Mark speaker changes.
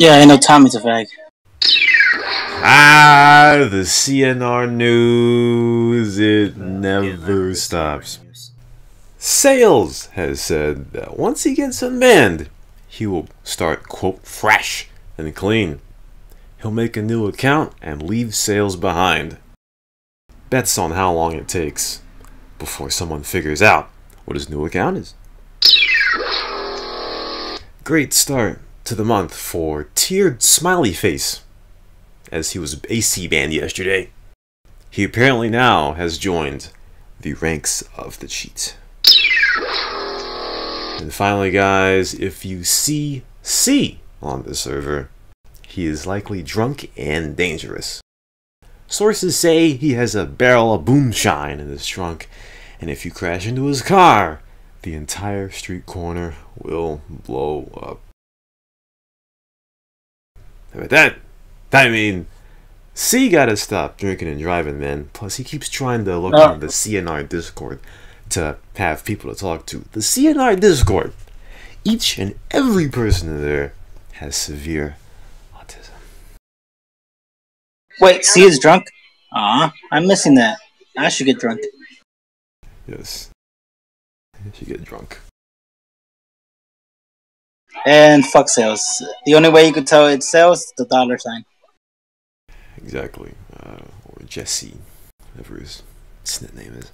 Speaker 1: Yeah, I know Tommy's a fag.
Speaker 2: Ah, the CNR news, it never stops. Sales has said that once he gets unbanned, he will start, quote, fresh and clean. He'll make a new account and leave sales behind. Bets on how long it takes before someone figures out what his new account is. Great start to the month for Tiered Smiley Face, as he was AC banned yesterday. He apparently now has joined the ranks of the cheat. And finally, guys, if you see C on the server, he is likely drunk and dangerous. Sources say he has a barrel of boomshine in his trunk, and if you crash into his car, the entire street corner will blow up. But that, I mean, C gotta stop drinking and driving, man. Plus, he keeps trying to look
Speaker 1: Oh.
Speaker 2: on the CNR Discord to have people to talk to. The CNR Discord, each and every person in there has severe autism.
Speaker 1: Wait, C is drunk? Aw, I'm missing that. I should get drunk.
Speaker 2: Yes. You should get drunk.
Speaker 1: And fuck sales. The only way you could tell it's sales is the dollar sign.
Speaker 2: Exactly. Uh, or Jesse, whatever his snit name is.